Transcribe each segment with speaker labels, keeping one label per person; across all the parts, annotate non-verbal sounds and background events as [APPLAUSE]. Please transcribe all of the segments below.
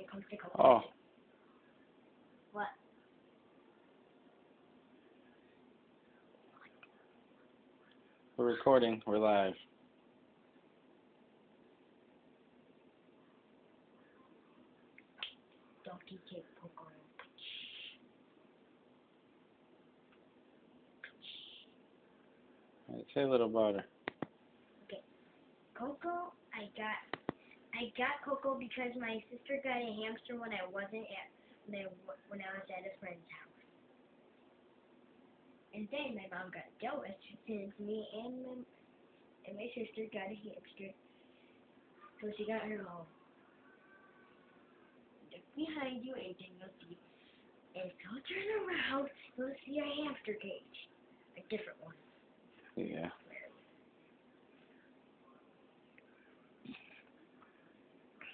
Speaker 1: Here comes the Coco.
Speaker 2: Oh,
Speaker 1: What?
Speaker 2: we're recording. We're live.
Speaker 1: Donkey take Coco.
Speaker 2: All right, say a little about her.
Speaker 1: Coco, I got, I got Coco because my sister got a hamster when I wasn't at, when I, when I was at a friend's house. And then my mom got jealous since me and my, and my sister got a hamster. So she got her home. Look behind you and then you'll see. And if you turn around, you'll see a hamster cage. A different one.
Speaker 2: Yeah.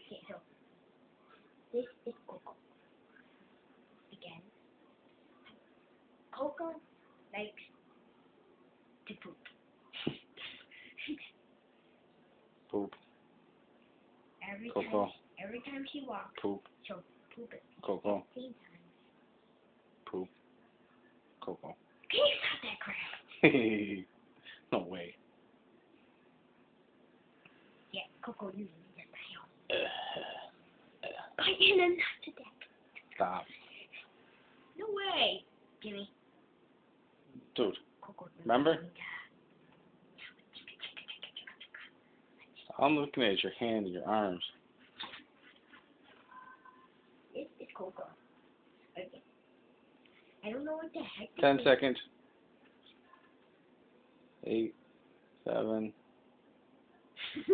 Speaker 1: Okay, so this is Coco. Again. Coco likes to poop.
Speaker 2: Poop.
Speaker 1: every
Speaker 2: Coco.
Speaker 1: time every time she walks,
Speaker 2: Poop.
Speaker 1: she'll poop at
Speaker 2: Coco.
Speaker 1: same time.
Speaker 2: Poop. Coco.
Speaker 1: Can you stop that crap? [LAUGHS]
Speaker 2: no way.
Speaker 1: Yeah, Coco usually does that. I in a nut to death.
Speaker 2: Stop.
Speaker 1: No way. Jimmy.
Speaker 2: Dude. Remember? I'm looking at your hand and your arms.
Speaker 1: It's, it's Coco. Okay. I don't know what the heck.
Speaker 2: Ten seconds. Eight, seven, [LAUGHS]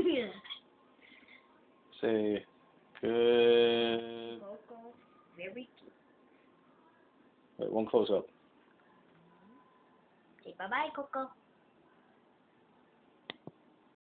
Speaker 2: say good.
Speaker 1: Very cute.
Speaker 2: Wait, one close up.
Speaker 1: Say bye bye, Coco.